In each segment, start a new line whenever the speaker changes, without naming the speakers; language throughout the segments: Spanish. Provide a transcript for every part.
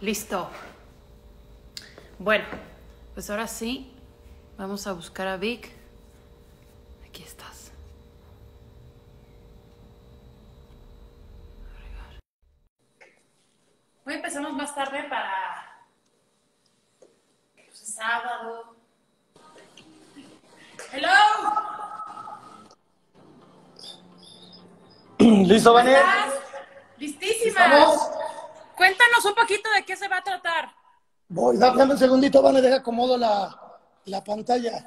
Listo. Bueno, pues ahora sí, vamos a buscar a Vic. Aquí estás. Hoy empezamos más tarde para pues, es sábado. Hello.
¿Listo, Vaner?
Cuéntanos un poquito de qué se va a tratar.
Voy, dame un segundito, Vaner, deja acomodo la, la pantalla.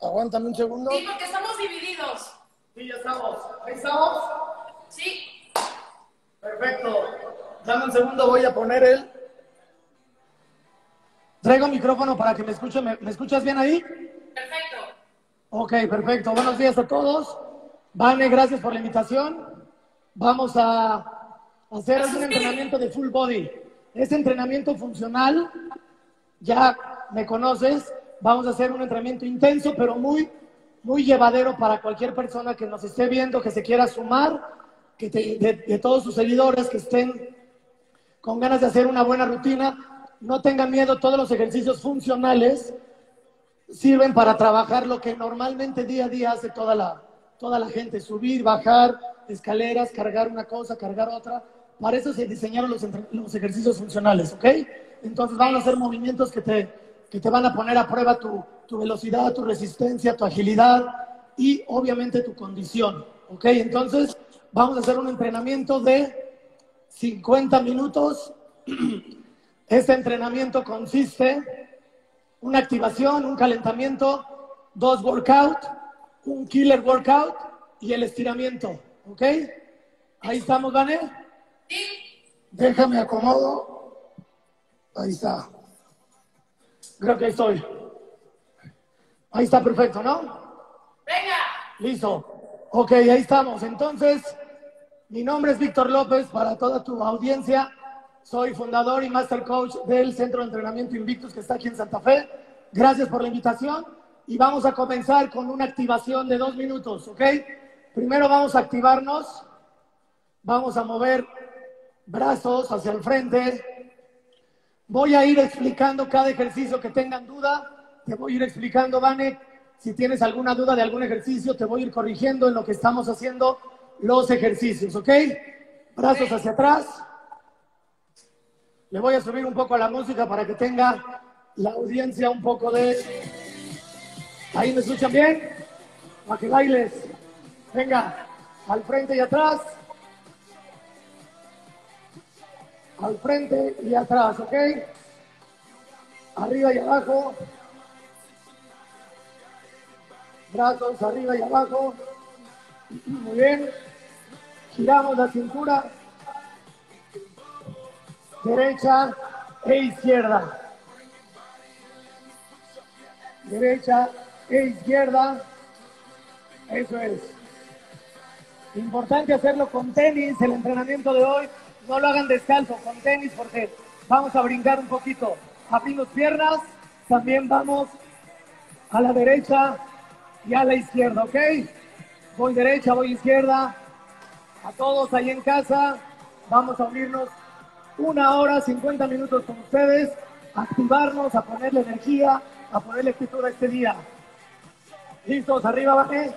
Aguántame un segundo.
Sí, porque estamos divididos.
Sí, ya estamos. ¿Ahí estamos?
Sí.
Perfecto. Dame un segundo, voy a poner el... Traigo micrófono para que me escuchen. ¿Me, me escuchas bien ahí?
Perfecto.
Ok, perfecto. Buenos días a todos. Vane, gracias por la invitación. Vamos a hacer un entrenamiento de full body. Es entrenamiento funcional. Ya me conoces. Vamos a hacer un entrenamiento intenso, pero muy, muy llevadero para cualquier persona que nos esté viendo, que se quiera sumar, que te- de, de todos sus seguidores que estén con ganas de hacer una buena rutina. No tengan miedo, todos los ejercicios funcionales sirven para trabajar lo que normalmente día a día hace toda la, toda la gente, subir, bajar escaleras, cargar una cosa, cargar otra. Para eso se diseñaron los, los ejercicios funcionales, ¿ok? Entonces vamos a hacer movimientos que te, que te van a poner a prueba tu, tu velocidad, tu resistencia, tu agilidad y obviamente tu condición, ¿ok? Entonces vamos a hacer un entrenamiento de 50 minutos. Este entrenamiento consiste una activación, un calentamiento, dos workout, un killer workout y el estiramiento. ¿Ok? Ahí estamos, Vane. Déjame acomodo. Ahí está. Creo que ahí estoy. Ahí está perfecto, ¿no?
Venga.
Listo. Ok, ahí estamos. Entonces, mi nombre es Víctor López para toda tu audiencia. Soy fundador y master coach del Centro de Entrenamiento Invictus que está aquí en Santa Fe. Gracias por la invitación y vamos a comenzar con una activación de dos minutos, ¿ok? Primero vamos a activarnos. Vamos a mover brazos hacia el frente. Voy a ir explicando cada ejercicio que tengan duda. Te voy a ir explicando, Vane. Si tienes alguna duda de algún ejercicio, te voy a ir corrigiendo en lo que estamos haciendo los ejercicios, ¿ok? Brazos hacia atrás. Le voy a subir un poco a la música para que tenga la audiencia un poco de... ¿Ahí me escuchan bien? Para que bailes. Venga, al frente y atrás. Al frente y atrás, ¿ok? Arriba y abajo. Brazos arriba y abajo. Muy bien. Giramos la cintura. Derecha e izquierda. Derecha e izquierda. Eso es. Importante hacerlo con tenis, el entrenamiento de hoy. No lo hagan descalzo, con tenis, porque vamos a brincar un poquito. Abrimos piernas, también vamos a la derecha y a la izquierda, ¿ok? Voy derecha, voy izquierda. A todos ahí en casa, vamos a unirnos una hora, 50 minutos con ustedes, a activarnos, a ponerle energía, a ponerle actitud a este día. ¿Listos? Arriba, baje.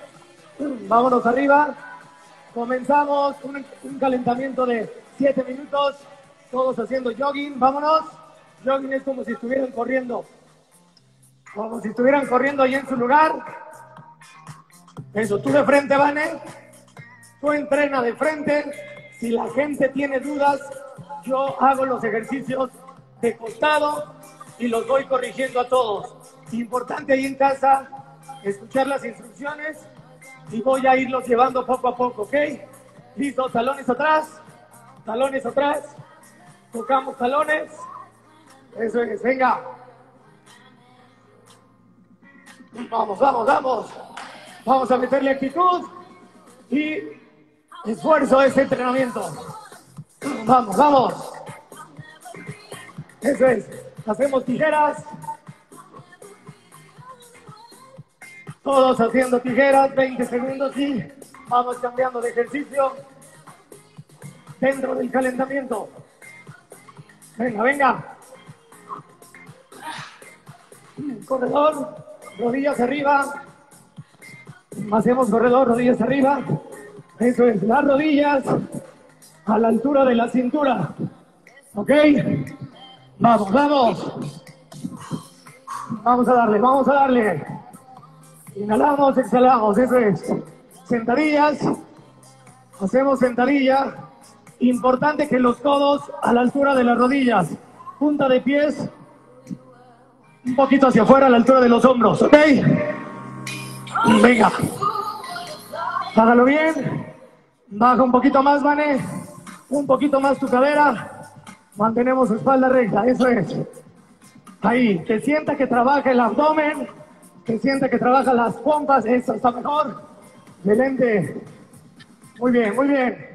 Vámonos arriba. Comenzamos un, un calentamiento de 7 minutos, todos haciendo jogging. Vámonos. Jogging es como si estuvieran corriendo. Como si estuvieran corriendo ahí en su lugar. Eso, tú de frente, Vane. Tú entrena de frente. Si la gente tiene dudas, yo hago los ejercicios de costado y los voy corrigiendo a todos. Importante ahí en casa escuchar las instrucciones y voy a irlos llevando poco a poco, ¿ok? Listo, talones atrás, talones atrás, tocamos talones. Eso es, venga. Vamos, vamos, vamos. Vamos a meterle actitud y esfuerzo a este entrenamiento. Vamos, vamos. Eso es. Hacemos tijeras. Todos haciendo tijeras, 20 segundos y vamos cambiando de ejercicio. dentro del calentamiento. Venga, venga. Corredor, rodillas arriba. Hacemos corredor, rodillas arriba. Eso es, las rodillas a la altura de la cintura. ¿Ok? Vamos, vamos. Vamos a darle, vamos a darle. Inhalamos, exhalamos, eso es. Sentadillas. Hacemos sentadilla. Importante que los codos a la altura de las rodillas. Punta de pies. Un poquito hacia afuera a la altura de los hombros, ¿ok? Venga. Hágalo bien. Baja un poquito más, Vane. Un poquito más tu cadera. Mantenemos espalda recta, eso es. Ahí, que sienta que trabaja el abdomen, que sienta que trabaja las pompas, eso está mejor. Excelente. Muy bien, muy bien.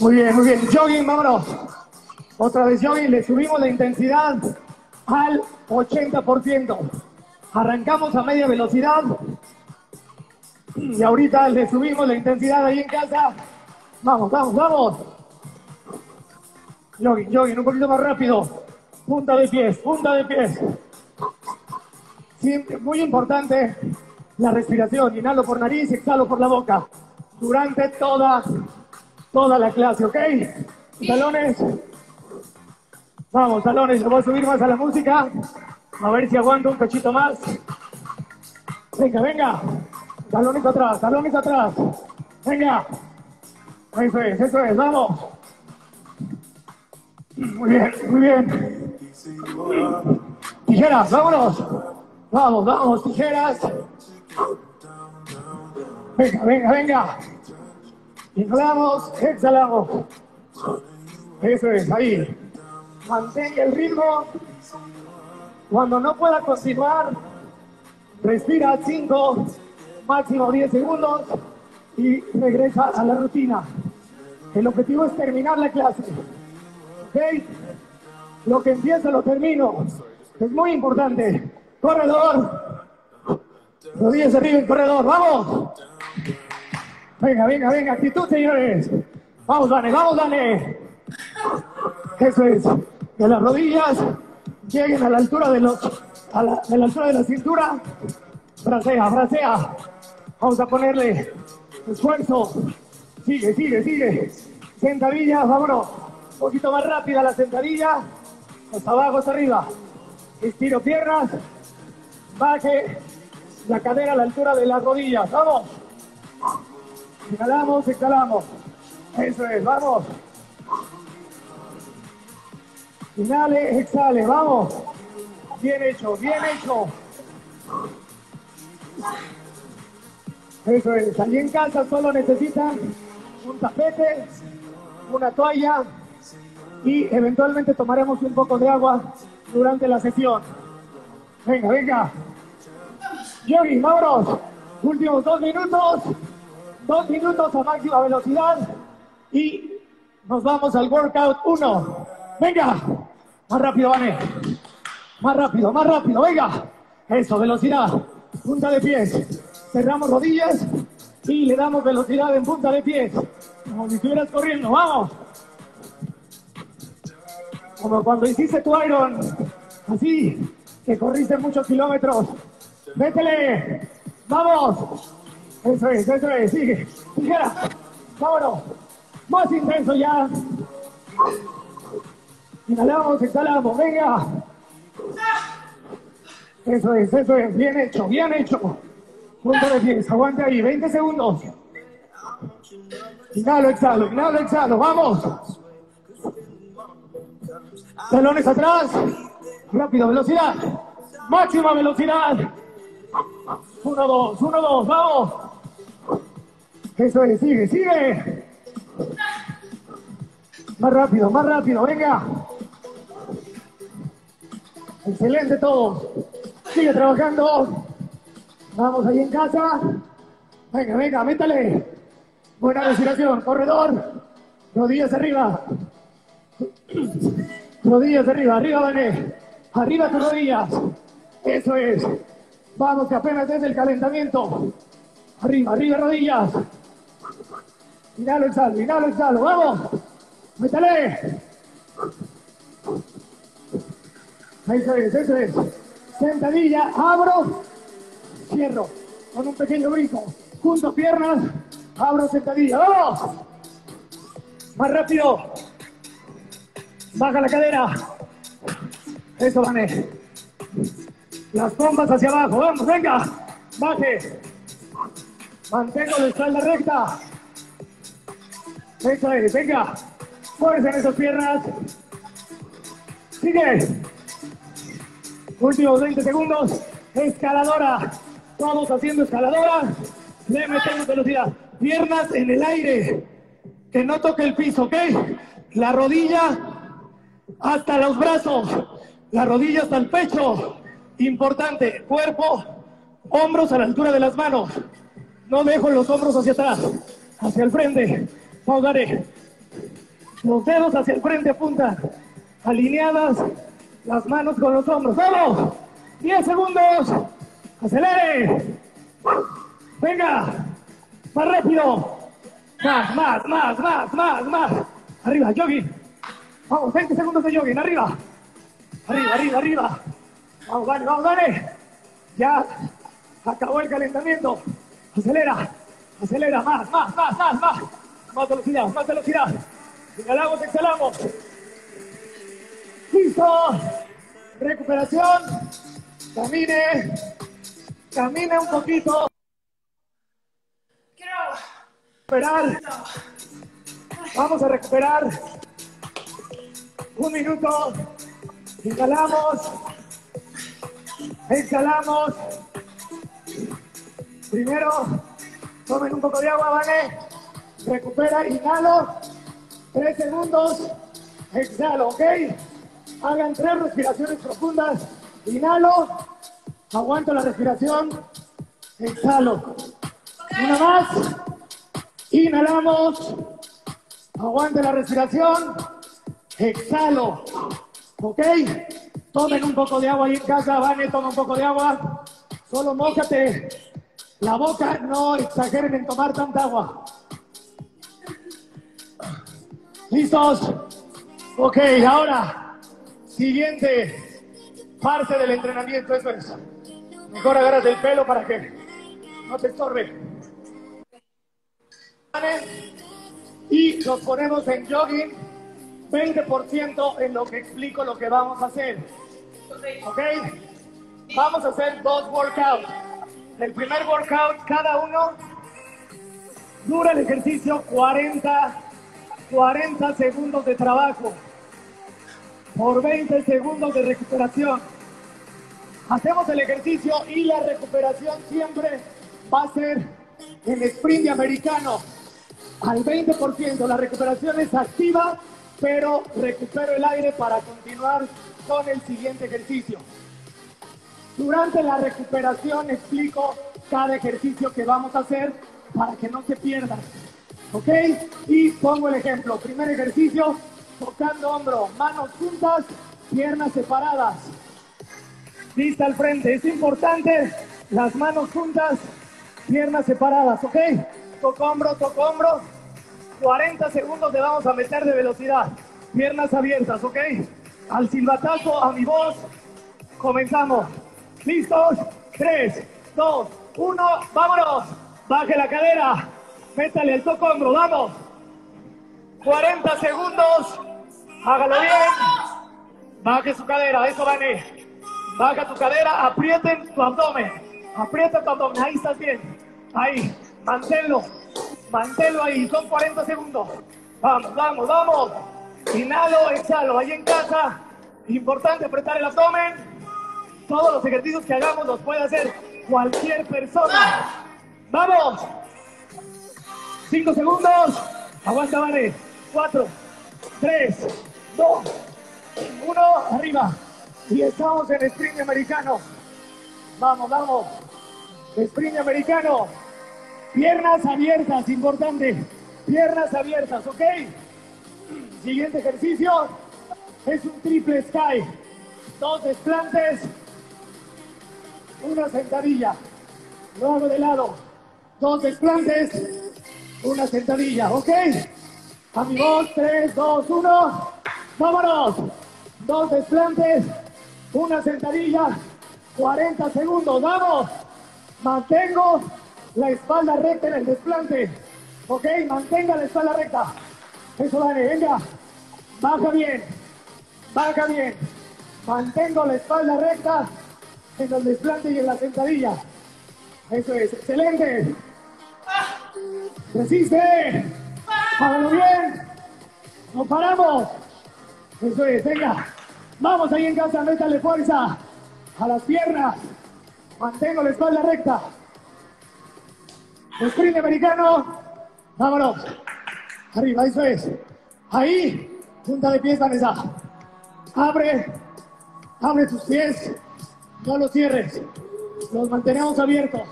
Muy bien, muy bien. Jogging, vámonos. Otra vez jogging, le subimos la intensidad al 80%. Arrancamos a media velocidad y ahorita le subimos la intensidad ahí en casa. Vamos, vamos, vamos. Jogging, jogging, un poquito más rápido. Punta de pies, punta de pies. Muy importante la respiración. Inhalo por nariz, exhalo por la boca. Durante toda, toda la clase, ¿ok? Talones. Vamos, talones. Le voy a subir más a la música. A ver si aguanto un cachito más. Venga, venga. Talones atrás, talones atrás. Venga. Eso es, eso es, vamos. Muy bien, muy bien. Tijeras, vámonos. Vamos, vamos, tijeras. Venga, venga, venga. Inhalamos, exhalamos. Eso es, ahí. Mantén el ritmo. Cuando no pueda continuar, respira 5, máximo 10 segundos y regresa a la rutina. El objetivo es terminar la clase. ¿Ok? Lo que empieza lo termino. Es muy importante. Corredor. Rodillas arriba en corredor. ¡Vamos! Venga, venga, venga. Actitud, señores. Vamos, Dane, vamos, Dane. Eso es. Que las rodillas lleguen a la altura de los, a la, de la altura de la cintura. Bracea, bracea. Vamos a ponerle esfuerzo. Sigue, sigue, sigue. Sentadilla, vámonos. Un poquito más rápida la sentadilla. Hasta abajo, hasta arriba. Estiro piernas. Baje la cadera a la altura de las rodillas. Vamos. Inhalamos, exhalamos. Eso es, vamos. Inhale, exhale, vamos. Bien hecho, bien hecho. Eso es, allí en casa solo necesitan un tapete, una toalla y eventualmente tomaremos un poco de agua durante la sesión. Venga, venga. Yogi, vámonos. Últimos dos minutos. Dos minutos a máxima velocidad y nos vamos al workout 1. Venga. Más rápido, Vane. Más rápido, más rápido, venga. Eso, velocidad. Punta de pies. Cerramos rodillas y le damos velocidad en punta de pies. Como si estuvieras corriendo, vamos. Como cuando hiciste tu Iron. Así, que corriste muchos kilómetros. Métele. Vamos. Eso es, eso es, sigue. Tijera. Vámonos. Más intenso ya. Inhalamos, exhalamos, venga. Eso es, eso es, bien hecho, bien hecho. Punto de pies, aguante ahí, 20 segundos. Inhalo, exhalo, inhalo, exhalo, vamos. Talones atrás. Rápido, velocidad. Máxima velocidad. Uno, dos, uno, dos, vamos. Eso es, sigue, sigue. Más rápido, más rápido, venga. Excelente todos. Sigue trabajando. Vamos ahí en casa. Venga, venga, métale. Buena respiración. Corredor. Rodillas arriba. Rodillas arriba, arriba, Vané. Arriba tus rodillas. Eso es. Vamos, que apenas es el calentamiento. Arriba, arriba, rodillas. Inhalo, exhalo, inhalo, exhalo. ¡Vamos! ¡Métale! Eso es, eso es. Sentadilla, abro, cierro. Con un pequeño brinco. Junto piernas, abro sentadilla. ¡Vamos! Más rápido. Baja la cadera. Eso, Vané. Las pompas hacia abajo. Vamos, venga. Baje. Mantengo la espalda recta. Eso es, venga. Fuerza en esas piernas. Sigue. Últimos 20 segundos. Escaladora. Todos haciendo escaladora. Le metemos velocidad. Piernas en el aire. Que no toque el piso, ¿ok? La rodilla hasta los brazos. La rodilla hasta el pecho. Importante. Cuerpo. Hombros a la altura de las manos. No dejo los hombros hacia atrás. Hacia el frente. Paudaré. Los dedos hacia el frente apuntan. Alineadas las manos con los hombros. ¡Vamos! 10 segundos. Acelere. Venga. Más rápido. Más, más, más, más, más, más. Arriba, jogging. Vamos, 20 segundos de jogging. Arriba. Arriba, arriba, arriba. Vamos, dale, vamos, dale. Ya acabó el calentamiento. Acelera. Acelera. Más, más, más, más, más. Más velocidad, más velocidad. Inhalamos, exhalamos. Listo. Recuperación. Camine. Camine un poquito. Recuperar. Vamos a recuperar. Un minuto. Inhalamos. Exhalamos. Primero, tomen un poco de agua, ¿vale? Recupera, inhalo. Tres segundos. Exhalo, ¿ok? Hagan tres respiraciones profundas. Inhalo. Aguanto la respiración. Exhalo. Una más. Inhalamos. Aguante la respiración. Exhalo. ¿Ok? Tomen un poco de agua ahí en casa. Vane, toma un poco de agua. Solo mójate la boca. No exageren en tomar tanta agua. ¿Listos? Ok, ahora, siguiente parte del entrenamiento, eso es. Mejor agárrate el pelo para que no te estorbe. Y nos ponemos en jogging 20% en lo que explico lo que vamos a hacer. ¿Ok? Vamos a hacer dos workouts. El primer workout, cada uno dura el ejercicio 40 40 segundos de trabajo por 20 segundos de recuperación. Hacemos el ejercicio y la recuperación siempre va a ser en sprint americano. Al 20%, la recuperación es activa, pero recupero el aire para continuar con el siguiente ejercicio. Durante la recuperación explico cada ejercicio que vamos a hacer para que no se pierdan. ¿Ok? Y pongo el ejemplo. Primer ejercicio, tocando hombro, manos juntas, piernas separadas. Vista al frente. Es importante, las manos juntas, piernas separadas. ¿Ok? Toco hombro, toco hombro. 40 segundos le vamos a meter de velocidad. Piernas abiertas, ¿ok? Al silbatazo, a mi voz, comenzamos. ¿Listos? 3, 2, 1, vámonos. Baje la cadera. Métale el toco hombro, vamos. 40 segundos. Hágalo bien. Baje su cadera, eso Vané. Baja tu cadera, aprieten tu abdomen. Aprieta tu abdomen, ahí estás bien. Ahí, manténlo. Manténlo ahí, son 40 segundos. Vamos, vamos, vamos. Inhalo, exhalo. Ahí en casa, importante apretar el abdomen. Todos los ejercicios que hagamos los puede hacer cualquier persona. ¡Vamos! Cinco segundos. Aguanta, vale. Cuatro, tres, dos, uno. Arriba. Y estamos en sprint americano. Vamos, vamos. Sprint americano. Piernas abiertas, importante. Piernas abiertas, ¿ok? Siguiente ejercicio es un triple sky. Dos desplantes, una sentadilla. Lo hago de lado. Dos desplantes, una sentadilla, ¿ok? Amigos, 3, 2, 1, vámonos. Dos desplantes, una sentadilla, 40 segundos, vamos. Mantengo la espalda recta en el desplante, ¿ok? Mantenga la espalda recta. Eso vale, venga. Baja bien, baja bien. Mantengo la espalda recta en el desplante y en la sentadilla. Eso es, excelente. Resiste. Hágalo bien. No paramos. Eso es, venga. Vamos ahí en casa, métale fuerza a las piernas. Mantengo la espalda recta. Sprint americano. Vámonos. Arriba, eso es. Ahí, punta de pies, Vanessa. Abre, abre tus pies. No los cierres. Los mantenemos abiertos.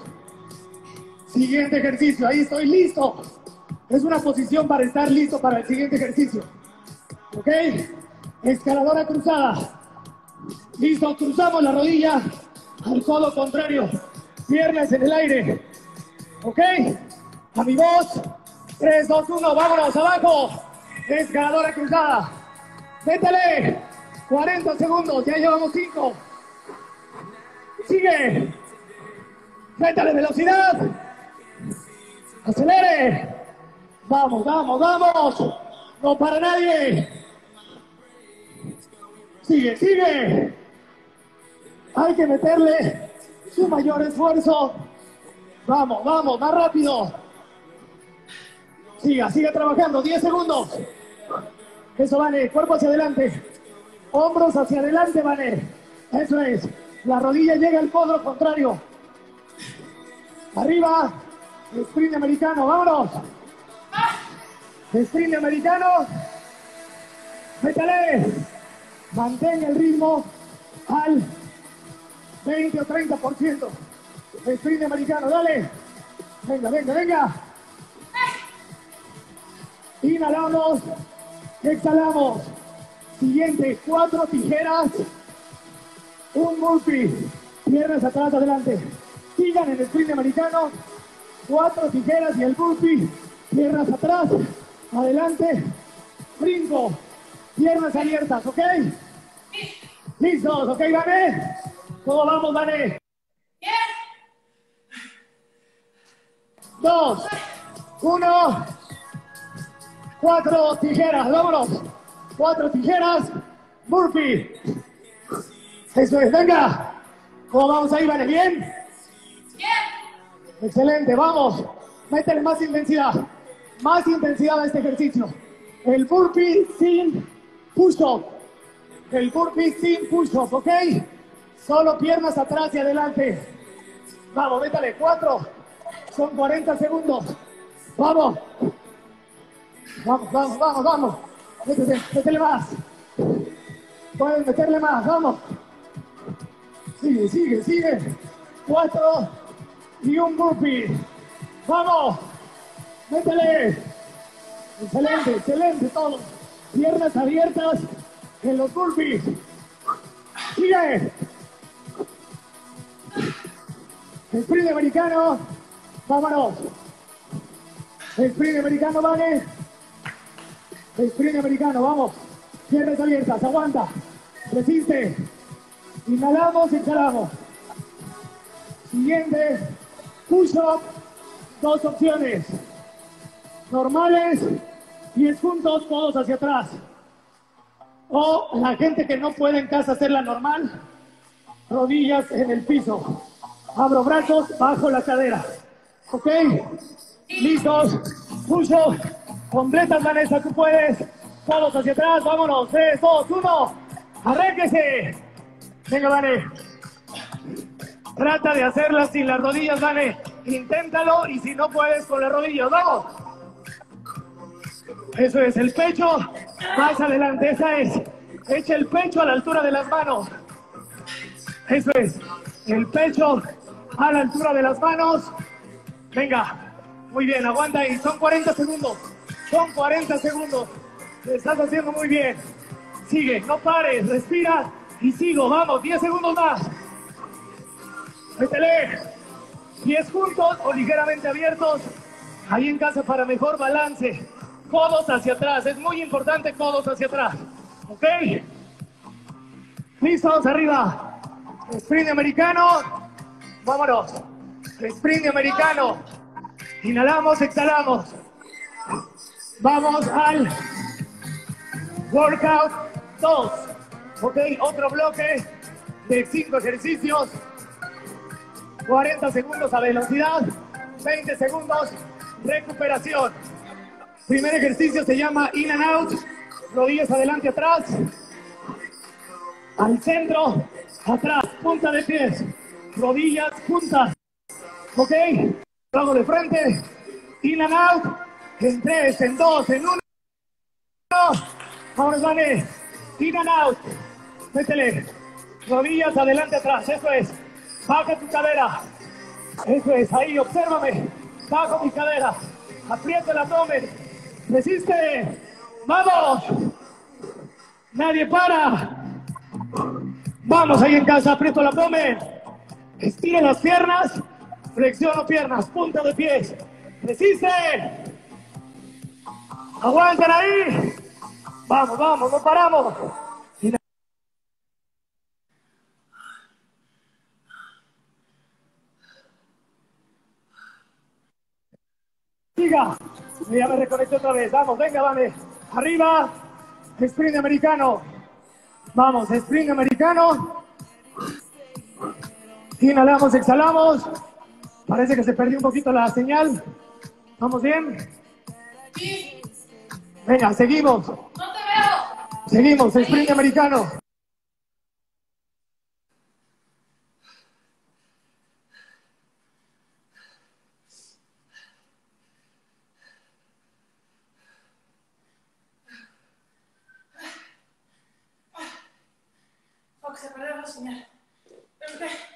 Siguiente ejercicio. Ahí estoy listo. Es una posición para estar listo para el siguiente ejercicio. ¿Ok? Escaladora cruzada. Listo, cruzamos la rodilla al codo contrario. Piernas en el aire. ¿Ok? Amigos, 3, 2, 1, vámonos abajo. Escaladora cruzada. Métele. 40 segundos, ya llevamos 5. Sigue. Métale velocidad. Acelere. Vamos, vamos, vamos. No para nadie. Sigue, sigue. Hay que meterle su mayor esfuerzo. Vamos, vamos, más rápido. Siga, sigue trabajando. 10 segundos. Eso vale. Cuerpo hacia adelante. Hombros hacia adelante, vale. Eso es. La rodilla llega al codo contrario. Arriba. Sprint americano. Vámonos. Sprint americano. Métale. Mantén el ritmo al 20 o 30%. Sprint americano, dale. Venga, venga, venga. Inhalamos, exhalamos. Siguiente, cuatro tijeras, un burpee. Piernas atrás, adelante. Sigan en el sprint americano. Cuatro tijeras y el burpee. Piernas atrás, adelante. Brinco. Piernas abiertas, ¿ok? ¿Listos? ¿Ok, Vane? ¿Cómo vamos, Vane? Dos, uno, cuatro tijeras, vámonos. Cuatro tijeras, burpee. Eso es, venga. ¿Cómo vamos ahí, Vane? ¿Bien? Excelente, vamos. Métele más intensidad. Más intensidad a este ejercicio. El burpee sin push-up. El burpee sin push-up, ¿ok? Solo piernas atrás y adelante. Vamos, métale, cuatro. Son 40 segundos. Vamos. Vamos, vamos, vamos, vamos. Métele, métele más. Pueden meterle más, vamos. Sigue, sigue, sigue. Cuatro y un burpee. Vamos. Métele. Excelente, excelente todo. Piernas abiertas en los burpees. Sigue. Sprint americano. Vámonos. Sprint americano, vale. Sprint americano, vamos. Piernas abiertas, aguanta. Resiste. Inhalamos, exhalamos. Siguiente. Push-up. Dos opciones. Normales. Pies juntos, todos hacia atrás. O la gente que no puede en casa hacerla normal. Rodillas en el piso. Abro brazos, bajo la cadera. ¿Ok? ¿Listos? Push-up. Completas, Vanessa, tú puedes. Todos hacia atrás, vámonos. 3, 2, 1. Arránquese. Venga, Vane. Trata de hacerlas sin las rodillas, Vane. Inténtalo y si no puedes con las rodillas, vamos. Eso es, el pecho más adelante, esa es. Echa el pecho a la altura de las manos. Eso es, el pecho a la altura de las manos. Venga, muy bien, aguanta ahí. Son 40 segundos. Son 40 segundos. Lo estás haciendo muy bien. Sigue, no pares, respira y sigo. Vamos, 10 segundos más. Métele. Pies juntos o ligeramente abiertos. Ahí en casa para mejor balance. Codos hacia atrás. Es muy importante codos hacia atrás. ¿Ok? Listos, arriba. Sprint americano. Vámonos. Sprint americano. Inhalamos, exhalamos. Vamos al workout 2. Ok, otro bloque de 5 ejercicios. 40 segundos a velocidad. 20 segundos recuperación. Primer ejercicio se llama in and out. Rodillas adelante, atrás. Al centro, atrás, punta de pies. Rodillas juntas. Ok. Trago de frente. In and out. En tres, en dos, en uno. Ahora vale. In and out. Métele. Rodillas adelante, atrás. Eso es. Baja tu cadera. Eso es. Ahí, obsérvame. Bajo mi cadera. Aprieta el abdomen. Resiste. Vamos. Nadie para. Vamos ahí en casa. Aprieto el abdomen. Estire las piernas. Flexiono piernas. Punta de pies. Resiste. Aguantan ahí. Vamos, vamos, no paramos. Siga. Ya me reconecto otra vez. Vamos, venga, vale. Arriba. Sprint americano. Vamos, sprint americano. Inhalamos, exhalamos. Parece que se perdió un poquito la señal. ¿Vamos bien? Venga, seguimos.
No te veo.
Seguimos, sprint americano.
Fuck, se perdió la señal. Espérate.